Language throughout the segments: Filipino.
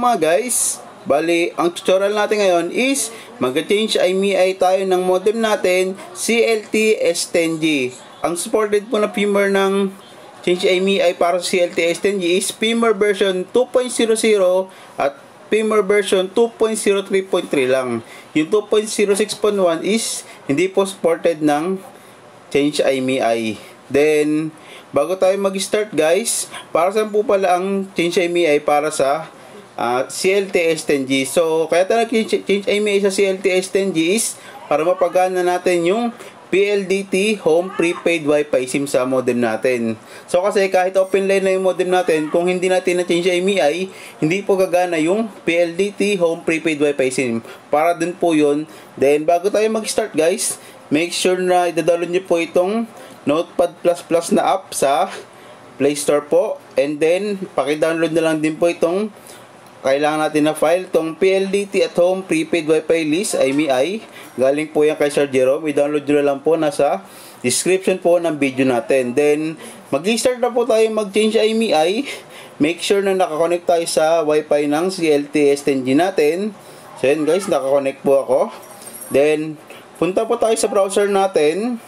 Mga guys. Bali, ang tutorial natin ngayon is mag-change IMEI tayo ng modem natin CLT S10G. Ang supported po na firmware ng change IMEI para sa CLT S10G is firmware version 2.00 at firmware version 2.03.3 lang. Yung 2.06.1 is hindi po supported ng change IMEI. Then, bago tayo mag-start guys, para saan po pala ang change IMEI para sa uh, CLT S10G. So, kaya tayo nag-change IMEI sa CLT S10G is para mapagana natin yung PLDT home prepaid wifi sim sa modem natin. So kasi kahit open line na yung modem natin, kung hindi natin na-change IMEI, hindi po gagana yung PLDT home prepaid wifi sim. Para dun po yun. Then bago tayo mag-start guys, make sure na i-download nyo po itong Notepad++ na app sa Play Store po. And then, paki-download na lang din po itong kailangan natin na file tong PLDT at home prepaid wifi list IMEI galing po yan kay Sir Jerome. I-download nyo lang po nasa description po ng video natin. Then mag-start na po tayo mag-change IMEI make sure na nakakonect tayo sa wifi ng CLT S10G natin. So yan guys nakakonect po ako. Then punta po tayo sa browser natin.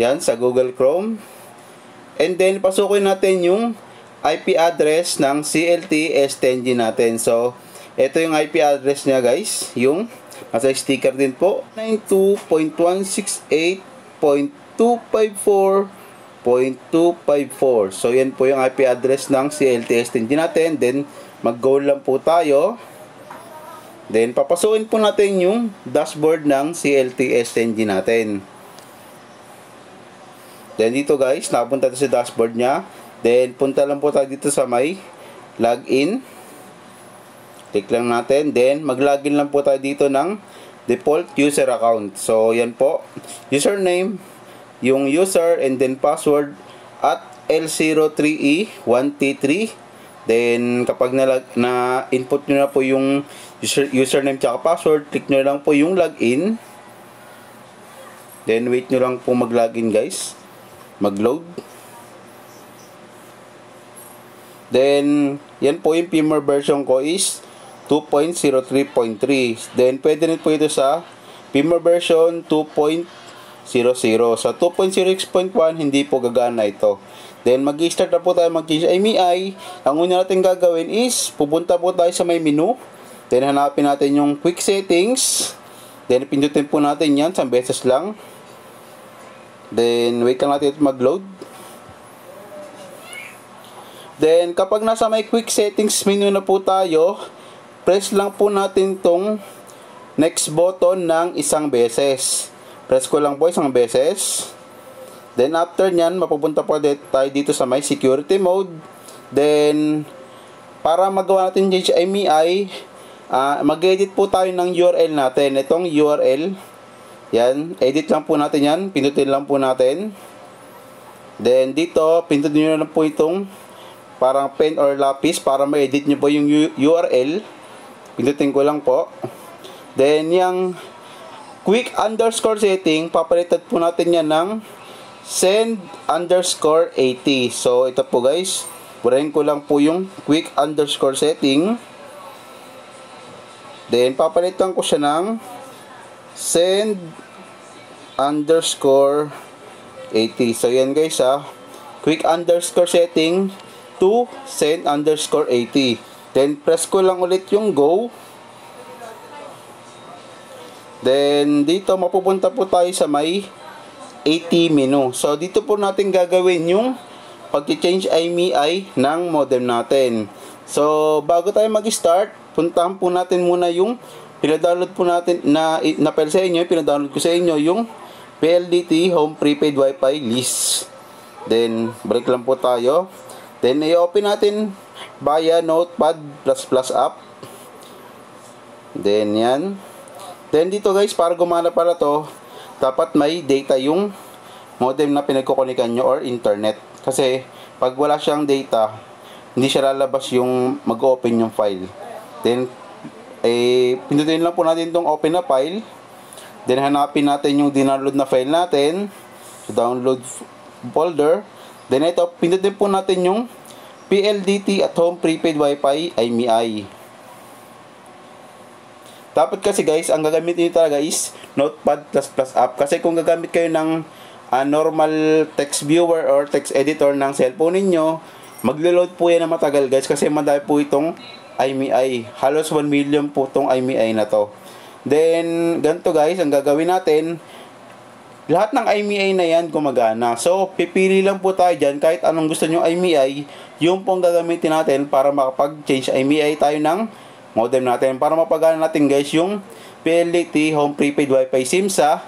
Yan, sa Google Chrome. And then, pasukin natin yung IP address ng CLT S10G natin. So, ito yung IP address niya guys. Yung, nasa sticker din po. 92.168.254.254. So, yan po yung IP address ng CLT S10G natin. Then, mag-go lang po tayo. Then, papasukin po natin yung dashboard ng CLT S10G natin. Then dito guys, napunta tayo sa dashboard niya. Then punta lang po tayo dito sa may login. Click lang natin. Then mag-login lang po tayo dito ng default user account. So yan po. Username, yung user and then password at L03E1T3. Then kapag na, na input nyo na po yung user, username tsaka password, click nyo lang po yung login. Then wait nyo lang po mag-login guys mag-load. Then, yan po yung firmware version ko is 2.03.3. Then, pwede rin po ito sa firmware version 2.00. Sa 2.06.1, hindi po gagana ito. Then, mag-start na po tayo mag-change IMEI. Ang una natin gagawin is, pupunta po tayo sa may menu. Then, hanapin natin yung quick settings. Then, pindutin po natin yan, sa beses lang. Then, wait lang natin mag-load. Then, kapag nasa may quick settings menu na po tayo, press lang po natin tong next button ng isang beses. Press ko lang po isang beses. Then, after nyan, mapupunta po tayo dito sa may security mode. Then, para magawa natin IMEI, uh, mag-edit po tayo ng URL natin. Itong URL, yan, edit lang po natin yan. Pindutin lang po natin. Then dito, pindutin nyo lang po itong parang pen or lapis para ma-edit nyo po yung URL. Pindutin ko lang po. Then yung quick underscore setting, papalitan po natin yan ng send underscore 80. So ito po guys, burahin ko lang po yung quick underscore setting. Then papalitan ko siya ng send underscore 80. So, yan guys ha. Quick underscore setting to send underscore 80. Then, press ko lang ulit yung go. Then, dito mapupunta po tayo sa may 80 menu. So, dito po natin gagawin yung pag-change IMEI ng modem natin. So, bago tayo mag-start, puntahan po natin muna yung pinadownload po natin na na-file sa inyo, pinadownload ko sa inyo yung PLDT Home Prepaid Wi-Fi list. Then, balik lang po tayo. Then, i-open natin via Notepad++ app. Then, yan. Then, dito guys, para gumana para to, dapat may data yung modem na pinagkukunikan nyo or internet. Kasi, pag wala siyang data, hindi siya lalabas yung mag-open yung file. Then, eh, pindutin lang po natin itong open na file. Then, hanapin natin yung dinownload na file natin. So, download folder. Then, ito, pindutin po natin yung PLDT at home prepaid wifi IMEI. Dapat kasi guys, ang gagamitin nyo talaga is Notepad++ app. Kasi kung gagamit kayo ng uh, normal text viewer or text editor ng cellphone ninyo, maglo-load po yan na matagal guys kasi madami po itong IMEI. Halos 1 million po itong IMEI na to. Then, ganito guys, ang gagawin natin, lahat ng IMEI na yan gumagana. So, pipili lang po tayo dyan kahit anong gusto nyo IMEI, yung pong gagamitin natin para makapag-change IMEI tayo ng modem natin. Para mapagana natin guys yung PLDT Home Prepaid Wi-Fi SIM sa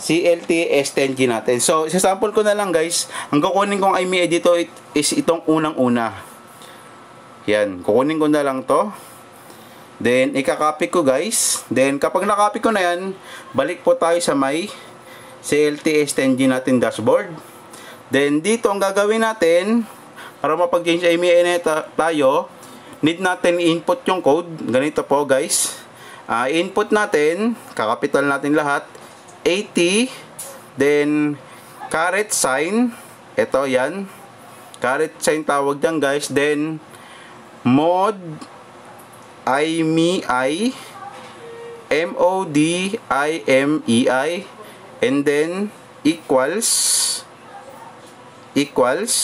CLT S10G natin. So, isa-sample ko na lang guys. Ang kukunin kong IMEI dito is itong unang-una. Yan. Kukunin ko na lang to. Then, ikakopy ko guys. Then, kapag nakopy ko na yan, balik po tayo sa may CLT S10G natin dashboard. Then, dito ang gagawin natin, para mapag-change IMEI tayo, need natin input yung code. Ganito po guys. Uh, input natin, kakapital natin lahat. 80, then caret sign. Ito yan. Caret sign tawag dyan guys. Then mod IMEI M-O-D-I-M-E-I and then equals equals.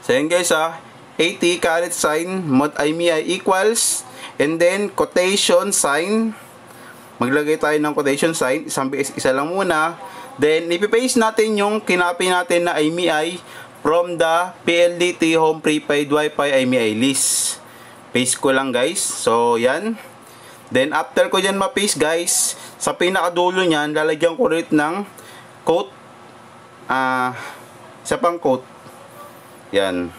So yun guys ah. 80 caret sign mod IMEI equals. And then quotation sign. Maglagay tayo ng quotation sign. Isang isa lang muna. Then ipipaste natin yung kinapi natin na IMEI from the PLDT home prepaid wifi IMEI list. Paste ko lang guys. So yan then after ko dyan ma-paste guys sa pinakadulo nyan lalagyan ko rin ng quote ah uh, isa pang quote yan.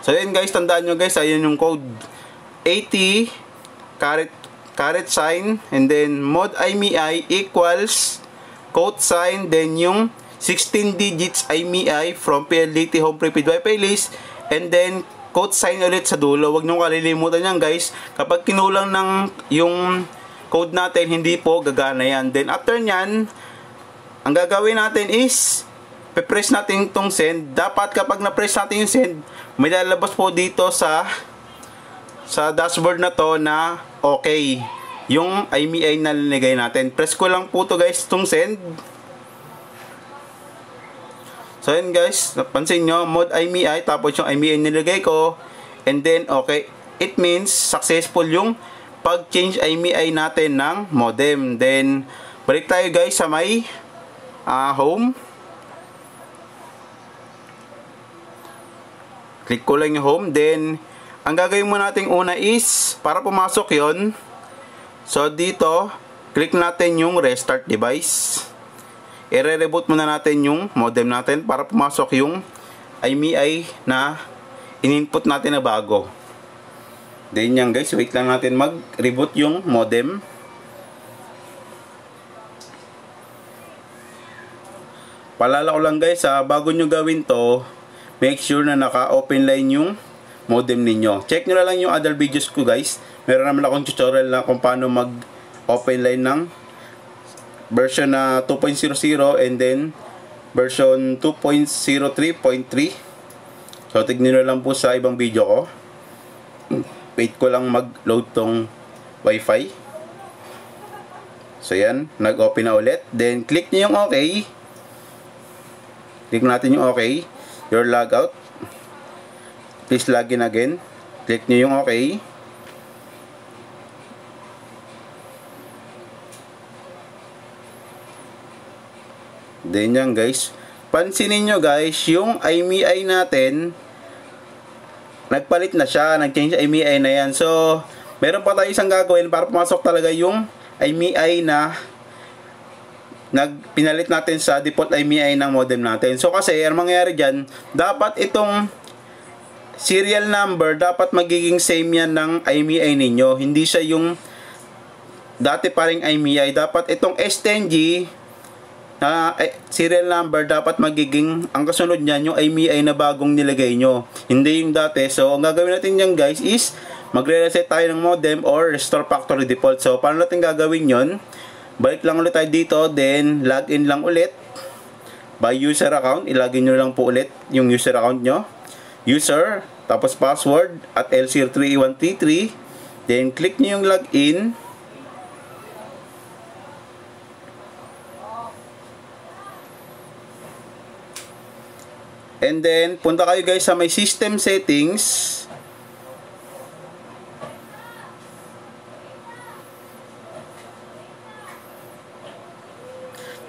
So yun guys, tandaan nyo guys, ayun yung code. 80 caret caret sign and then mod IMEI equals code sign then yung 16 digits IMEI from PLDT home prepaid wifi list and then code sign ulit sa dulo. Huwag nyo kalilimutan yan guys. Kapag kinulang ng yung code natin, hindi po gagana yan. Then after nyan, ang gagawin natin is pe-press natin itong send. Dapat kapag na-press natin yung send, may lalabas po dito sa sa dashboard na to na okay yung IMEI na linigay natin. Press ko lang po to guys itong send. So yun guys, napansin nyo, mode IMEI tapos yung IMEI nilagay ko and then okay, it means successful yung pag-change IMEI natin ng modem. Then balik tayo guys sa may uh, home. Click ko lang yung home. Then, ang gagawin mo natin una is, para pumasok yon So, dito, click natin yung restart device. I-reboot muna natin yung modem natin para pumasok yung IMEI na in-input natin na bago. Then yan guys, wait lang natin mag-reboot yung modem. Palala ko lang guys ha, bago nyo gawin to, make sure na naka-open line yung modem ninyo. Check nyo na lang yung other videos ko guys. Meron naman akong tutorial na kung paano mag-open line ng version na 2.00 and then version 2.03.3. So, tignan nyo lang po sa ibang video ko. Wait ko lang mag-load tong wifi. So, yan. Nag-open na ulit. Then, click nyo yung okay. Click natin yung okay your logout please login again click nyo yung okay then yan guys pansinin nyo guys yung IMEI natin nagpalit na siya nag-change IMEI na yan so meron pa tayo isang gagawin para pumasok talaga yung IMEI na nagpinalit natin sa default IMEI ng modem natin. So kasi ang mangyayari diyan, dapat itong serial number dapat magiging same yan ng IMEI ninyo. Hindi siya yung dati pa ring IMEI. Dapat itong S10G na uh, serial number dapat magiging ang kasunod niyan yung IMEI na bagong nilagay nyo. Hindi yung dati. So ang gagawin natin yan guys is magre-reset tayo ng modem or restore factory default. So paano natin gagawin yon? balik lang ulit tayo dito then login lang ulit by user account. Ilagay nyo lang po ulit yung user account nyo. User, tapos password at LCR3E133. Then, click nyo yung login. And then, punta kayo guys sa may system settings.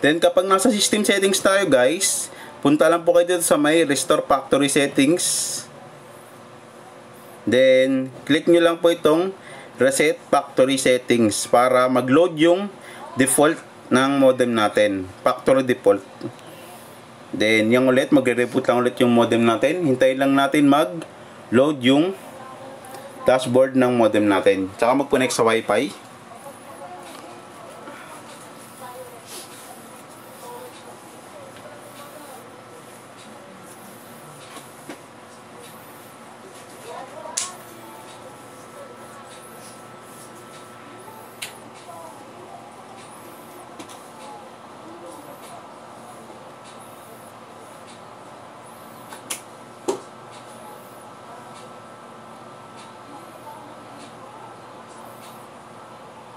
Then kapag nasa system settings tayo guys, punta lang po kayo dito sa may restore factory settings. Then click nyo lang po itong reset factory settings para mag-load yung default ng modem natin. Factory default. Then yung ulit, magre-reboot lang ulit yung modem natin. Hintayin lang natin mag-load yung dashboard ng modem natin. Tsaka mag-connect sa wifi.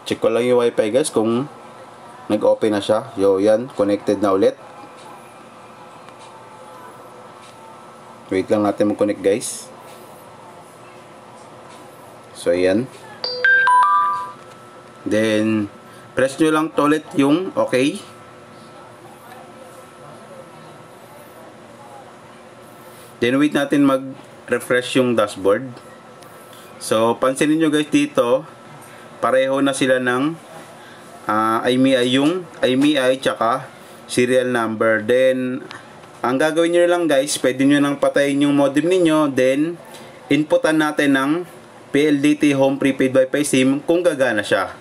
Check ko lang yung wifi guys kung nag-open na siya. Yo, yan. Connected na ulit. Wait lang natin mag-connect guys. So, ayan. Then, press nyo lang to yung okay. Then, wait natin mag-refresh yung dashboard. So, pansinin nyo guys dito, pareho na sila ng uh, IMEI yung IMEI tsaka serial number. Then, ang gagawin nyo lang guys, pwede nyo nang patayin yung modem ninyo. Then, inputan natin ng PLDT Home Prepaid Wi-Fi SIM kung gagana siya.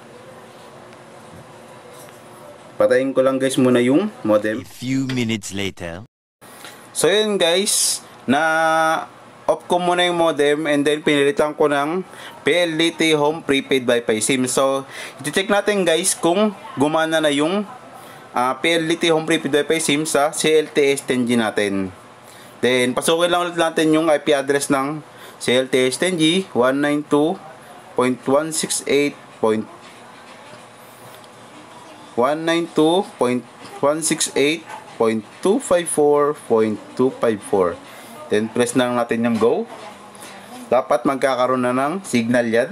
Patayin ko lang guys muna yung modem. A few minutes later. So yun guys, na off ko muna yung modem and then pinilitan ko ng PLDT Home Prepaid Wi-Fi SIM. So, iti-check natin guys kung gumana na yung uh, ah, PLDT Home Prepaid Wi-Fi SIM sa CLTS 10G natin. Then, pasukin lang ulit natin yung IP address ng CLTS 10G 192.168. 192.168.254.254 Then press na natin yung go. Dapat magkakaroon na ng signal yan.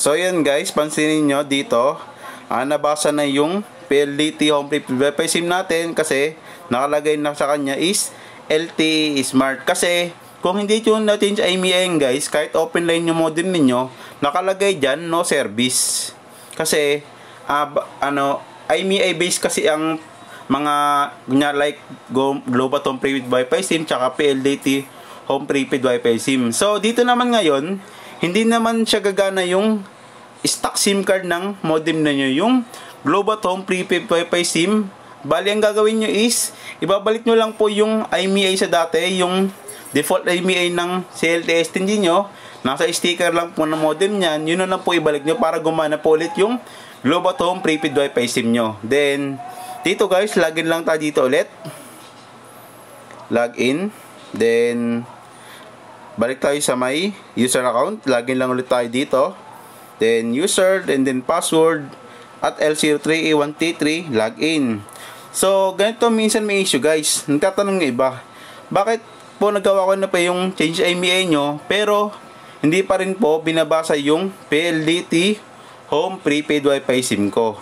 So yan guys, pansinin nyo dito, ah, nabasa na yung PLDT home Wi-Fi SIM natin kasi nakalagay na sa kanya is LTE Smart. Kasi kung hindi natin sa IMEI guys, kahit open line yung modem ninyo, nakalagay dyan no service. Kasi uh, ano, IMEI based kasi ang mga gunya like Global Home Prepaid Wi-Fi SIM tsaka PLDT Home Prepaid Wi-Fi SIM. So dito naman ngayon, hindi naman siya gagana yung stock SIM card ng modem na nyo. Yung Global Home Prepaid Wi-Fi SIM, bali ang gagawin nyo is, ibabalik nyo lang po yung IMEI sa dati, yung default IMEI ng CLTS hindi nyo, nasa sticker lang po ng modem niyan, yun na lang po ibalik nyo para gumana po ulit yung Global Home prepaid wifi SIM nyo. Then, dito guys, login lang tayo dito ulit. Login. Then, balik tayo sa may user account. Login lang ulit tayo dito. Then, user, and then password at L03A1T3, login. So, ganito minsan may issue guys. Nagtatanong ng iba, bakit po nagawa ko na pa yung change IMEI nyo, pero hindi pa rin po binabasa yung PLDT home prepaid wifi sim ko.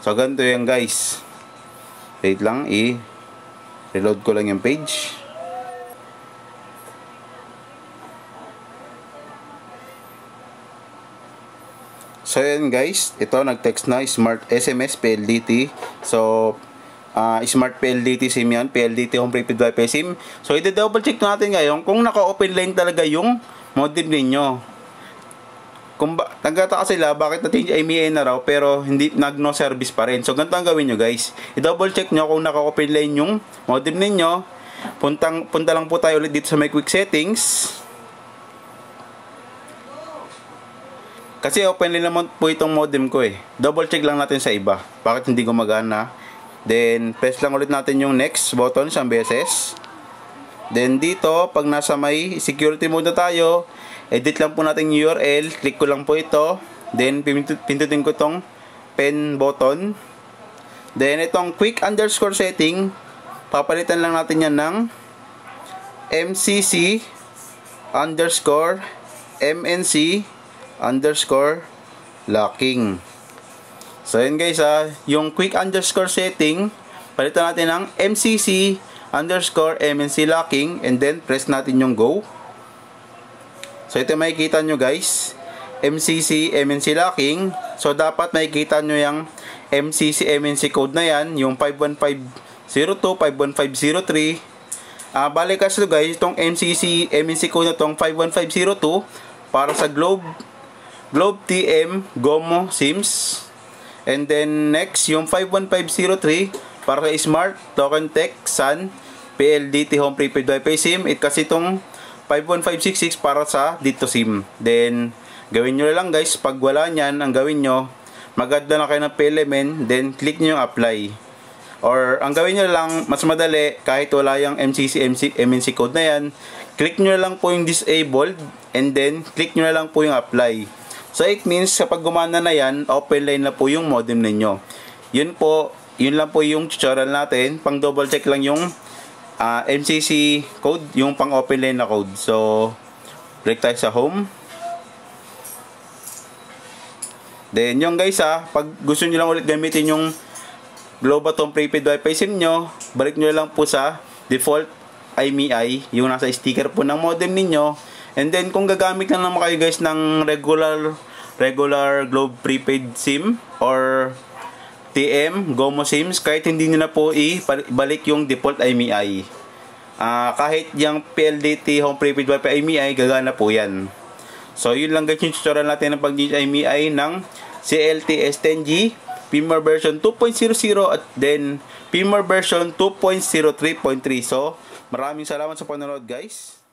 So, ganito yan guys. Wait lang, i-reload ko lang yung page. So, yan guys. Ito, nag-text na Smart SMS PLDT. So, uh, Smart PLDT SIM yan. PLDT Home Prepaid Wi-Fi SIM. So, i-double check natin ngayon kung naka-open line talaga yung modem ninyo kung ba, nagtataka sila bakit natin IMEI na raw pero hindi nag no service pa rin. So ganito ang gawin nyo guys. I-double check nyo kung naka-open line yung modem ninyo. Puntang, punta lang po tayo ulit dito sa my quick settings. Kasi open line naman po itong modem ko eh. Double check lang natin sa iba. Bakit hindi gumagana? Then, press lang ulit natin yung next button isang beses. Then, dito, pag nasa may security mode na tayo, edit lang po natin yung URL. Click ko lang po ito. Then, pindutin ko itong pen button. Then, itong quick underscore setting, papalitan lang natin yan ng MCC underscore MNC underscore locking. So, yun guys ha, yung quick underscore setting, palitan natin ng MCC underscore MNC locking and then press natin yung go. So, ito makikita nyo guys, MCC MNC locking. So, dapat makikita nyo yung MCC MNC code na yan, yung 51502, 51503. Ah, balik kasi to guys, itong MCC MNC code na tong 51502 para sa Globe Globe TM Gomo Sims. And then next, yung 51503 para sa Smart Token Tech Sun PLDT Home Prepaid Wi-Fi SIM. It kasi itong 51566 para sa dito SIM. Then, gawin nyo lang guys, pag wala nyan, ang gawin nyo, mag-add na kayo ng PLMN, then click nyo yung apply. Or, ang gawin nyo lang, mas madali, kahit wala yung MCC, MC, MNC code na yan, click nyo lang po yung disabled, and then, click nyo lang po yung apply. So it means kapag gumana na yan, open line na po yung modem ninyo. Yun po, yun lang po yung tutorial natin. Pang double check lang yung uh, MCC code, yung pang open line na code. So, click tayo sa home. Then yung guys ha, pag gusto niyo lang ulit gamitin yung Globaton prepaid wifi sim nyo, balik nyo lang po sa default IMEI, yung nasa sticker po ng modem ninyo. And then kung gagamit lang naman kayo guys ng regular regular Globe prepaid SIM or TM, Gomo SIMs, kahit hindi nyo na po ibalik yung default IMEI. Uh, kahit yung PLDT Home Prepaid Wi-Fi IMEI, gagana po yan. So, yun lang guys yung tutorial natin ng pag-change IMEI ng CLT S10G firmware version 2.00 at then firmware version 2.03.3. So, maraming salamat sa panonood guys.